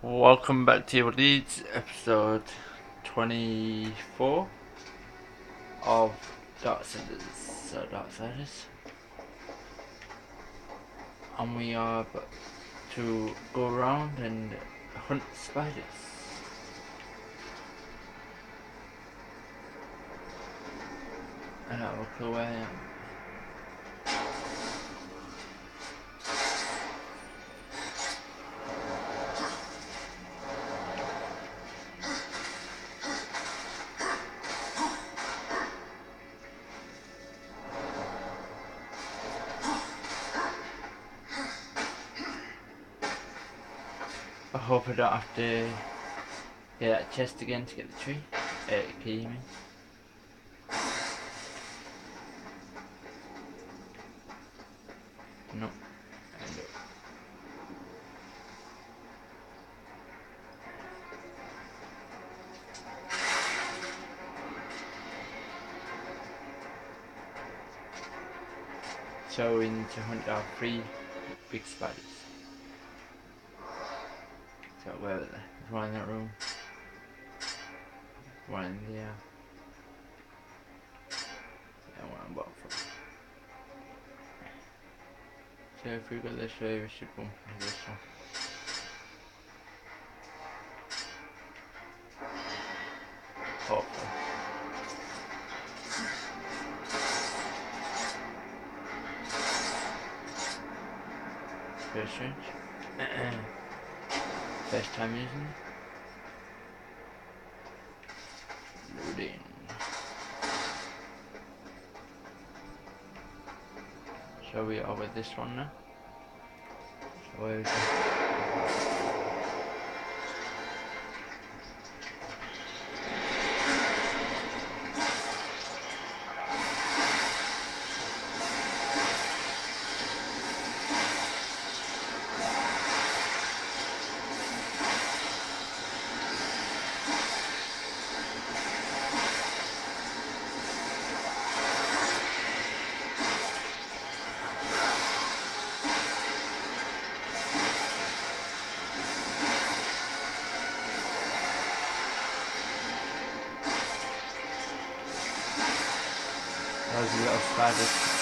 Welcome back to your Deedz, episode 24 of Darksiders. So Darksiders. And we are to go around and hunt spiders. And I a clue where I am. I hope I don't have to get that chest again to get the tree. Uh, key, you mean? No. So we need to hunt our three big spiders. So they? One in that room. One in the and one on bottom floor. So if we go this way, we should this one. Shall we are with this one now? So Those little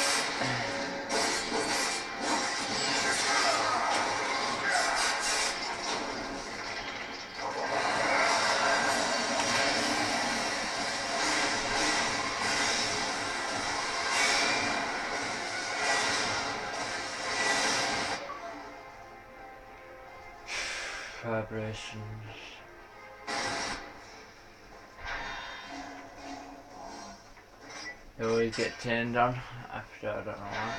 It always get turned on after I don't know why.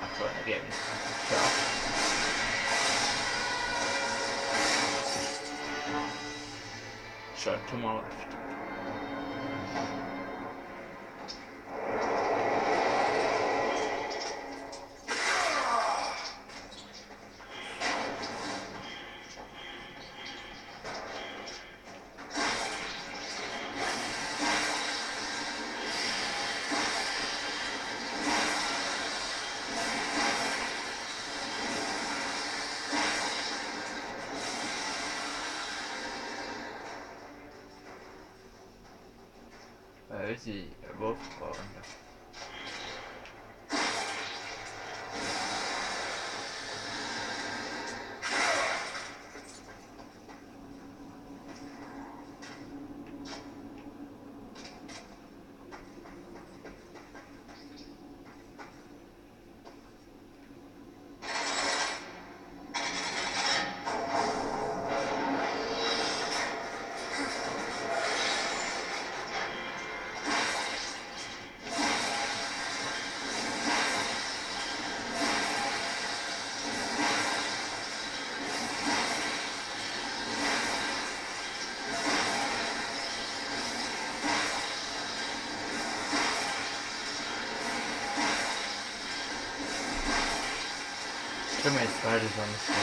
After when the game is shut off. So to my left. Where is he? Above or under? so many spiders on this one.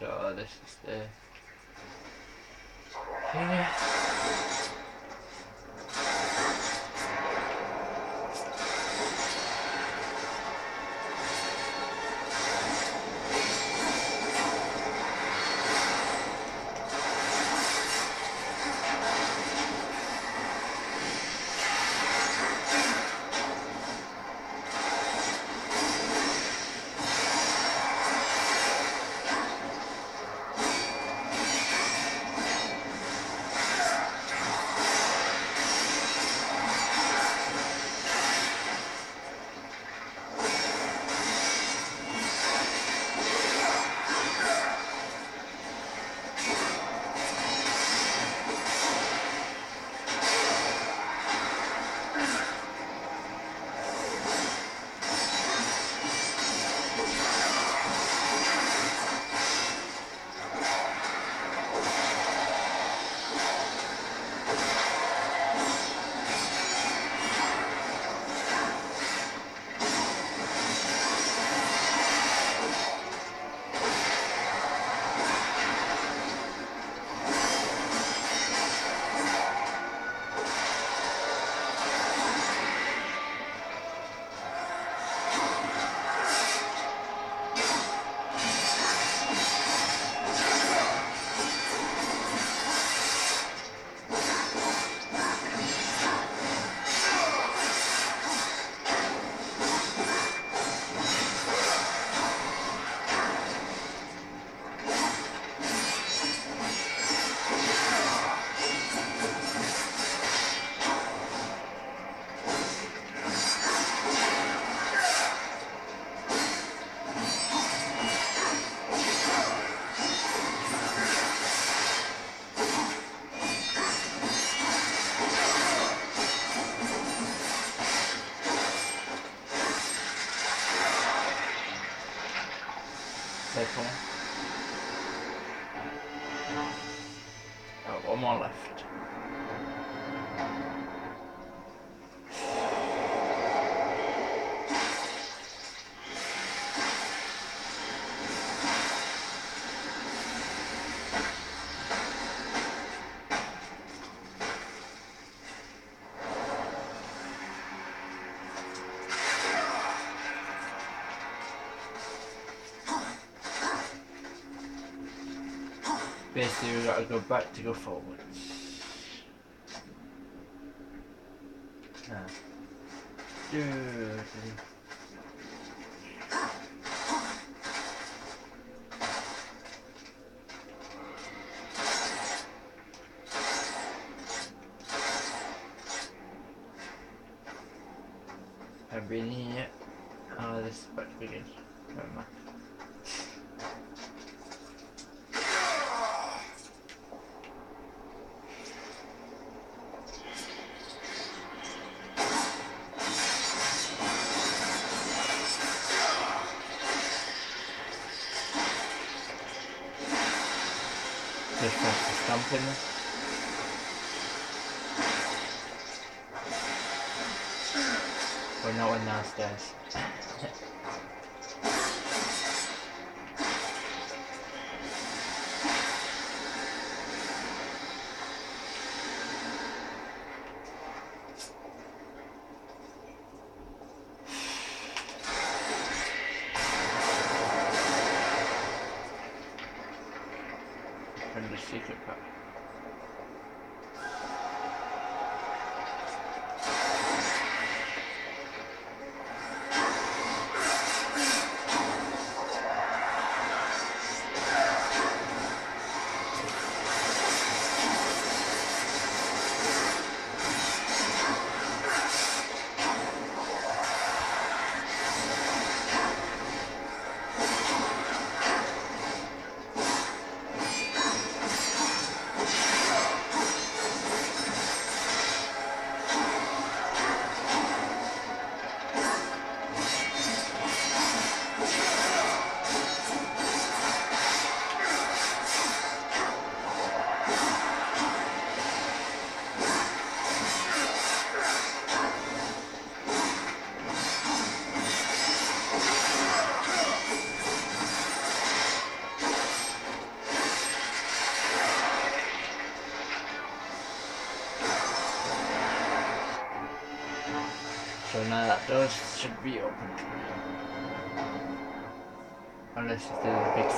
So this is the thing. One more left. Basically, we gotta go back to go forwards. Ah. Dude. In. We're not one downstairs. From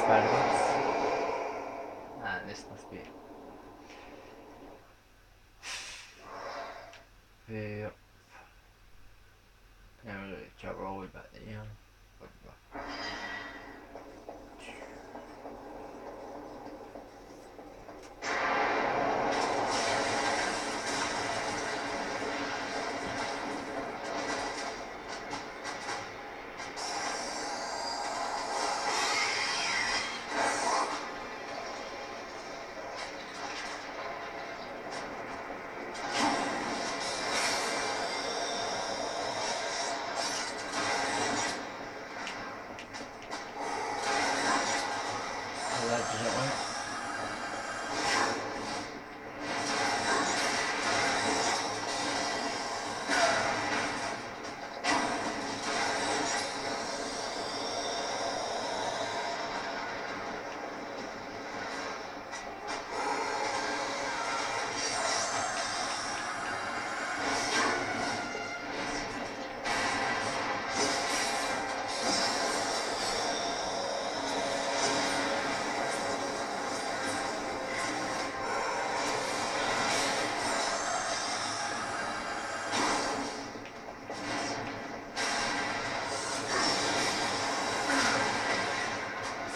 box. Ah, this must be. Now we're gonna jump all the way back there,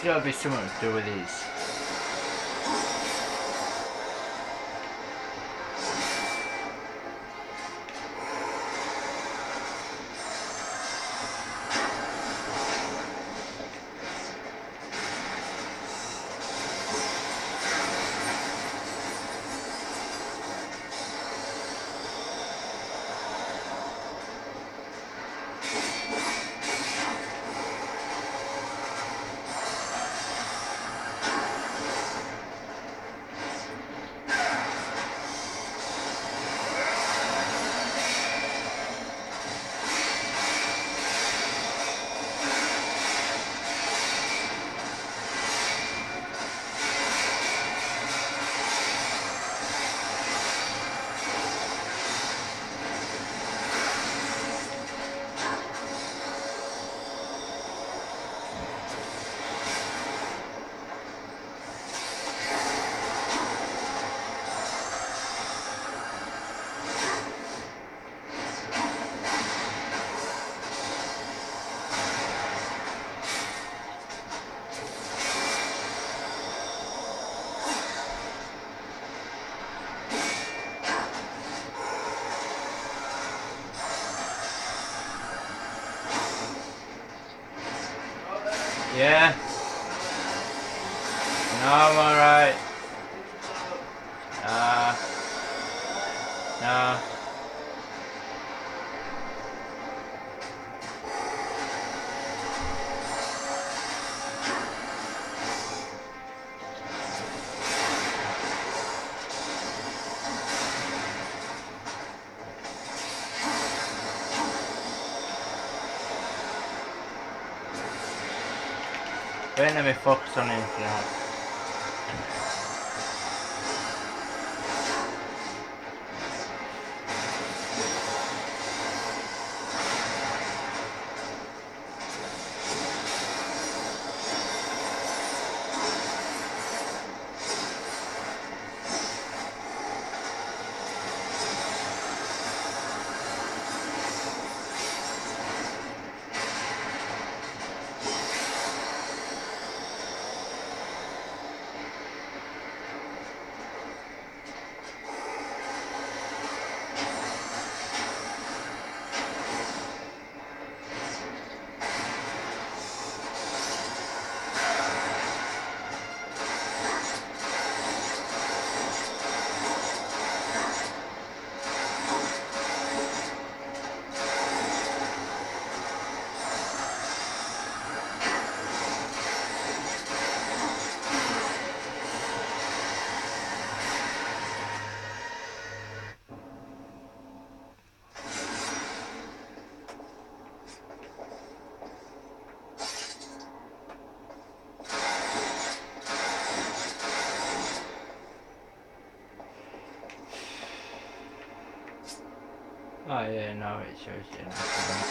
doesn't work. It's be something to do with these. Don't let me focus on anything yeah, now it shows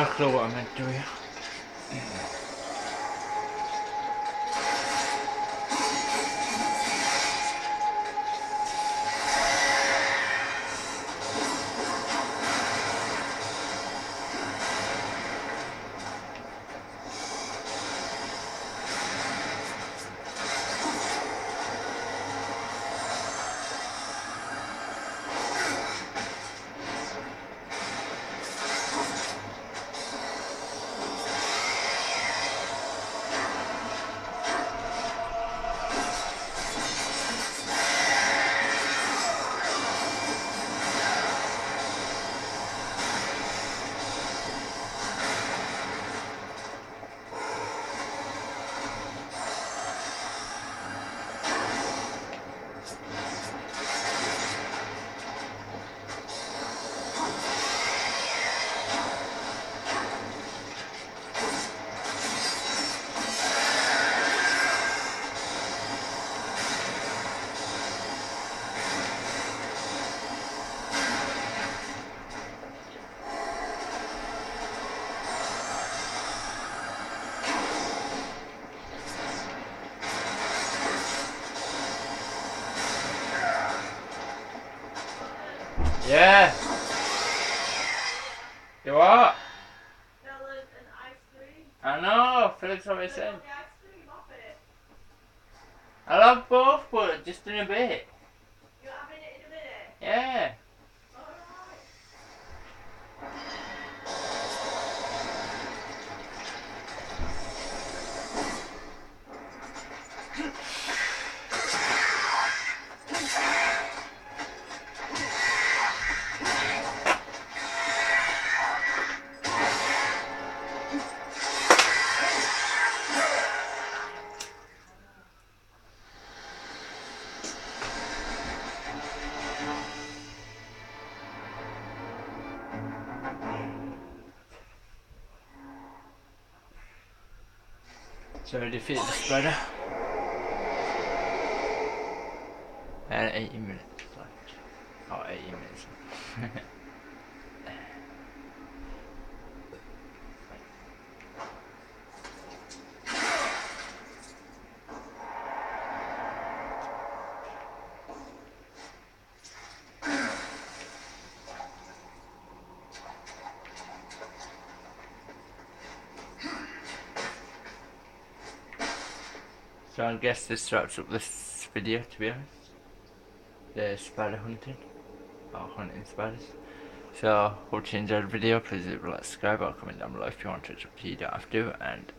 No clue what I meant to do. So I defeated the spider. And 80 minutes left. Oh, So I guess this wraps up this video to be honest. The spider hunting. Or hunting spiders. So hope you enjoyed the video. Please leave a like, subscribe or comment down below if you want to. You, don't have to and.